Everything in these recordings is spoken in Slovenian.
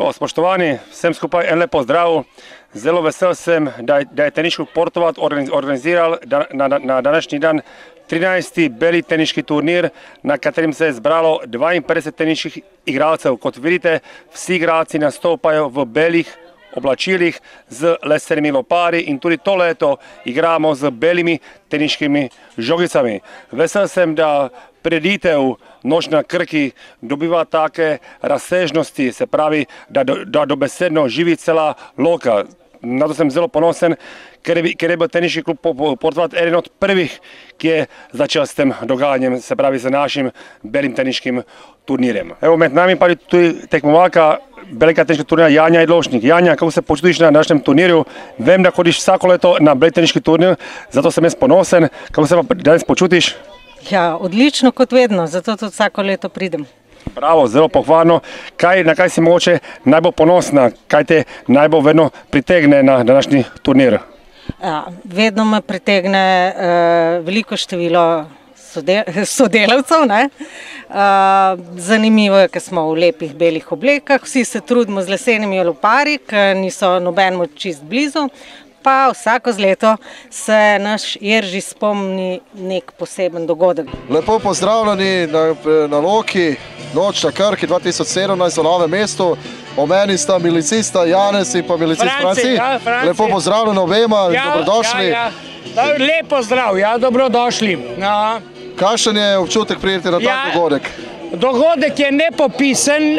Evo, spoštovani, vsem skupaj en lep pozdrav. Zelo vesel sem, da da je teniški portovat organiziral da, na, na današnji dan 13. beli teniški turnir, na katerem se je zbralo 52 teniških igralcev. Kot vidite, vsi igralci nastopajo v belih oblačilih z lesenimi lopari in tudi to leto igramo z belimi teniškimi žogicami. Vesel sem, da preditev Noč na Krki dobiva take razsežnosti, se pravi, da, da dobesedno živi cela loka. Na to sem zelo ponosen, ker je, ker je bil teniški klub Portovat eden od prvih, ki je začel s tem dogajanjem, se pravi z našim belim teniškim turnirjem. Evo med nami pa je tudi tekmovalka Belika teniška turnira Janja Idlošnik. Janja, kako se počutiš na našem turnirju? Vem, da hodiš vsako leto na beli teniški turnir, zato sem jaz ponosen. Kako se pa danes počutiš? Ja, odlično kot vedno, zato tudi vsako leto pridem. Bravo, zelo pohvalno. Kaj, na kaj si mogoče najbolj ponosna, kaj te najbolj vedno pritegne na današnji turnir? Ja, vedno me pritegne uh, veliko število sodel sodelavcev. Uh, zanimivo je, ker smo v lepih belih oblekah, vsi se trudimo z lesenimi lopari, ker niso nobenemu čist blizu pa vsako leto se naš Jerži spomni nek poseben dogodek. Lepo pozdravljeni na, na Loki, noč na Krki 2017 v novem mestu. O meni sta milicista Janez in pa milicist Franci. Ja, Lepo pozdravljeni obema, ja, dobrodošli. Ja, ja. Lepo zdrav, ja, dobrodošli. Ja. Kakšen je občutek prijeti na ja. tak dogodek? Dogodek je nepopisen,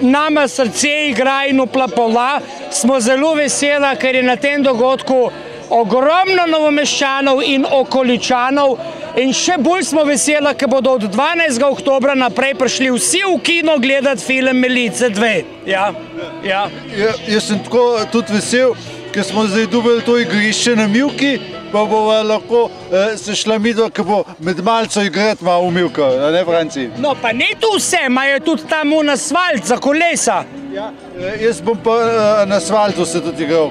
nama srce igra in uplapola. Smo zelo vesela, ker je na tem dogodku ogromno novomeščanov in okoličanov. In še bolj smo vesela, ker bodo od 12. oktobra naprej prišli vsi v kino gledati film Melice 2. Ja, ja. Ja, jaz sem tako tudi vesel, ker smo zdaj dobili to igrišče na Milki pa bo lahko eh, se šla midva, ki bo med malco igrati malo umilka, ne Franci? No, pa ne tu vse, imajo tudi tam un asfalt za kolesa. Ja, eh, jaz bom pa eh, na asfaltu se tudi igral.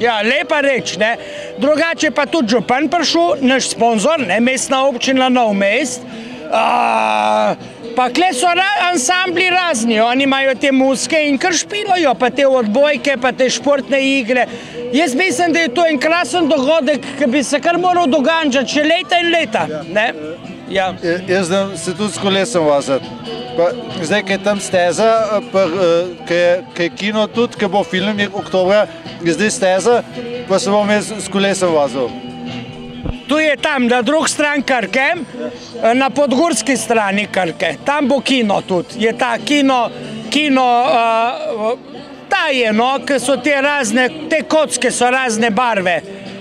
Ja, lepa reč, ne. Drugače pa tudi župan prišel, naš sponzor, ne, mestna občina Nov mest. Uh, pa kle so ra ansambli razni, oni imajo te muske in kar špilajo, pa te odbojke, pa te športne igre. Jaz mislim, da je to en krasen dogodek, ki bi se kar moral događati še leta in leta. Ne? Ja. Jaz znam se tudi s kolesom vazati. Zdaj, ki je tam steza, ki je kino tudi, ki bo film je oktobra, je zdaj steza, pa se bom jaz s kolesom vazil. Je tam, na drug stran Krke, na podgorski strani Krke. Tam bo kino tudi. Je ta kino, kino uh, ta je, no, ker so te razne, te kocke so razne barve.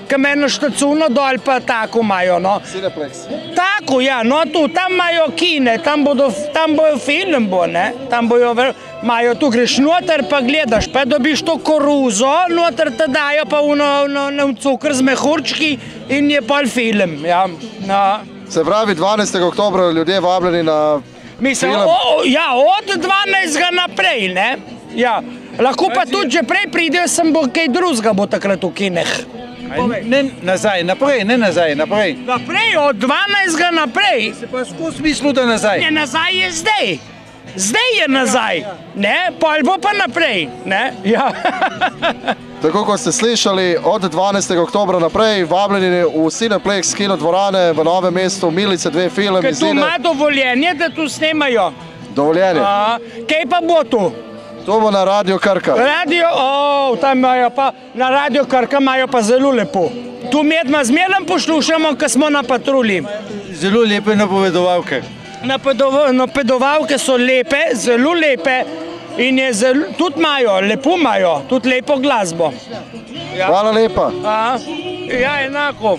Kam eno štacuno dol pa tako imajo, no. Tako, ja, no tu, tam imajo kine, tam bodo, tam bojo film bo, ne. Tam bojo, imajo, tu greš noter pa gledaš, pa dobiš to koruzo, noter te dajo pa uno, uno, uno cukr z mehurčki in je pol film, ja. No. Se pravi, 12. oktobra ljudje vabljeni na Mislim, film. O, ja, od 12. naprej, ne. Ja. Lahko pa tudi, če prej pridejo, sem bo kaj drugega bo takrat v kineh. Ne nazaj, naprej, ne nazaj, naprej. Naprej, od 12. naprej. Se pa skozi mislu, da nazaj. Ne, nazaj je zdaj. Zdaj je nazaj, ne, pol bo pa naprej, ne, ja. Tako kot ste slišali, od 12. oktobra naprej vabljeni v Cineplex kino dvorane v Novem mestu, Milice, dve film. Ker tu ima dovoljenje, da tu snemajo. Dovoljenje. Kaj pa bo tu? To bo na Radio Krka. Radio, o, tam imajo pa, na Radio Krka imajo pa zelo lepo. Tu medma zmerno poslušamo, ko smo na patrulji. Zelo lepe napovedovalke. Napovedovalke so lepe, zelo lepe in je zelo, tudi imajo, lepo imajo, tudi lepo glasbo. Ja. Hvala lepa. A, ja, enako.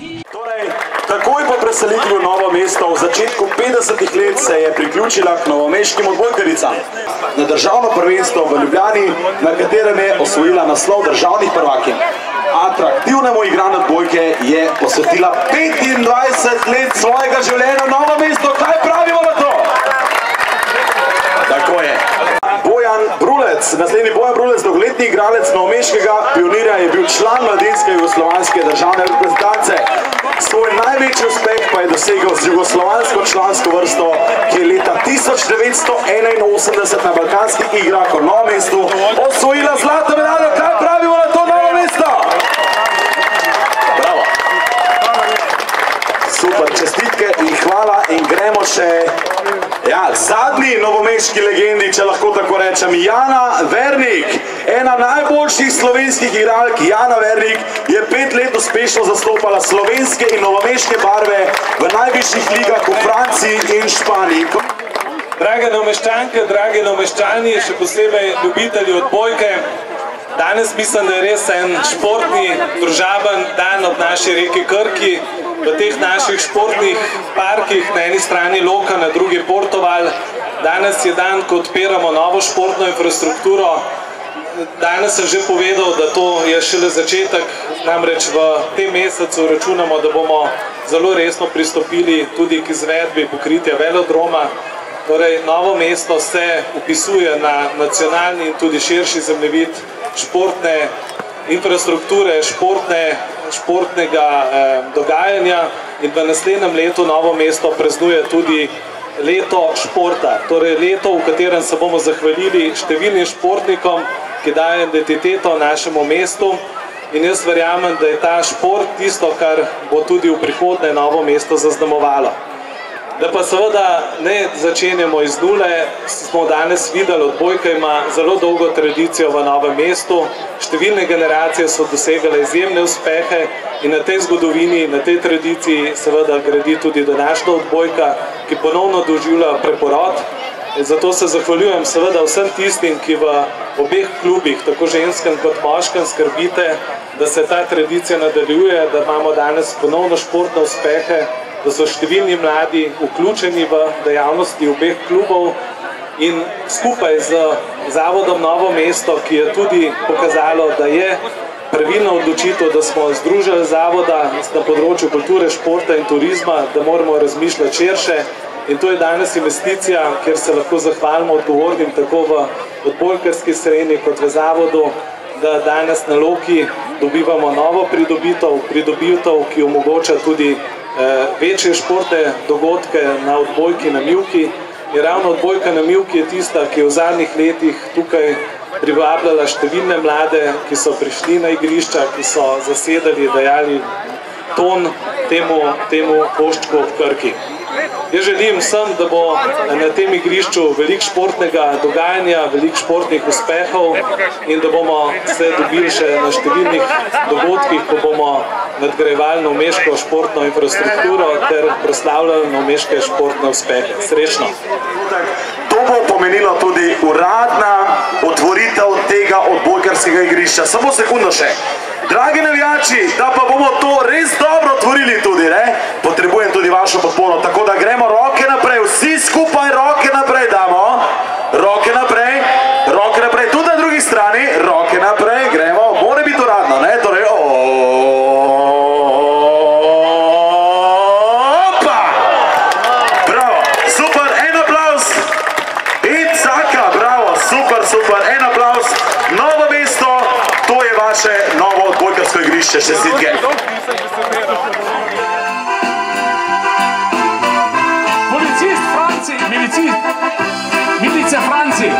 Takoj po preselitvi v novo mesto v začetku 50-ih let se je priključila k novomeškim odbojkaricam. Na državno prvenstvo v Ljubljani, na katerem je osvojila naslov državnih prvakin. Atraktivnemu igranju odbojke je posvetila 25 let svojega življenja v novo mesto. Kaj pravimo na to? Tako je. Bojan igralec, naslednji Brulec, dolgoletni igralec Novomeškega pionirja je bil član mladinske jugoslovanske državne reprezentance. Svoj največji uspeh pa je dosegel z jugoslovansko člansko vrsto, ki je leta 1981 na balkanskih igrah v Novem mestu osvojila zlato medaljo. Kaj pravimo na to Novo mesto? Bravo. Super, čestitke in hvala in gremo še ja, novomeški legendi, če lahko tako rečem, Jana Vernik. Ena najboljših slovenskih igralk, Jana Vernik, je pet let uspešno zastopala slovenske in novomeške barve v najvišjih ligah v Franciji in Španiji. Drage novomeščanke, drage novomeščani, še posebej ljubitelji odbojke, danes mislim, da je res en športni, družaben dan ob naši reki Krki, v teh naših športnih parkih, na eni strani Loka, na drugi Portoval. Danes je dan, ko odpiramo novo športno infrastrukturo. Danes sem že povedal, da to je šele začetek, namreč v tem mesecu računamo, da bomo zelo resno pristopili tudi k izvedbi pokritja velodroma. Torej, novo mesto se upisuje na nacionalni in tudi širši zemljevid športne infrastrukture, športne, športnega eh, dogajanja in v naslednjem letu Novo mesto praznuje tudi leto športa, torej leto, v katerem se bomo zahvalili številnim športnikom, ki dajo identiteto našemu mestu in jaz verjamem, da je ta šport tisto, kar bo tudi v prihodne Novo mesto zaznamovalo. Da pa seveda ne začenjamo iz nule, smo danes videli, odbojka ima zelo dolgo tradicijo v novem mestu, številne generacije so dosegale izjemne uspehe in na tej zgodovini, na tej tradiciji seveda gradi tudi današnja odbojka, ki ponovno doživlja preporod. Zato se zahvaljujem seveda vsem tistim, ki v obeh klubih, tako ženskem kot moškem, skrbite, da se ta tradicija nadaljuje, da imamo danes ponovno športne uspehe, da so številni mladi vključeni v dejavnosti obeh klubov in skupaj z Zavodom Novo mesto, ki je tudi pokazalo, da je pravilna odločitev, da smo združili zavoda na področju kulture, športa in turizma, da moramo razmišljati širše. In to je danes investicija, kjer se lahko zahvalimo odgovornim tako v odbojkarski srednji kot v zavodu, da danes na Loki dobivamo novo pridobitev, pridobitev, ki omogoča tudi Eh, večje športne dogodke na odbojki na Mivki. In ravno odbojka na Mivki je tista, ki je v zadnjih letih tukaj privabljala številne mlade, ki so prišli na igrišča, ki so zasedali, dajali ton temu, temu koščku v Krki. Jaz želim vsem, da bo na tem igrišču veliko športnega dogajanja, veliko športnih uspehov in da bomo se dobili še na številnih dogodkih, ko bomo nadgrajevali novomeško športno infrastrukturo ter proslavljali novomeške športne uspehe. Srečno! To bo pomenilo tudi uradna otvoritev tega odbojkarskega igrišča. Samo sekundo še. Dragi navijači, da pa bomo to res dobro otvorili tudi, ne? potrebujem tudi vašo podporo, tako da gremo roke naprej, vsi skupaj roke naprej damo, roke naprej, roke naprej, tudi na drugi strani, roke naprej, gremo, mora biti uradno, ne, torej, opa, bravo, super, en aplaus, in caka, bravo, super, super, en aplaus, novo mesto, to je vaše novo odbojkarsko igrišče, čestitke. Policist Franci, milicist, milica Franci.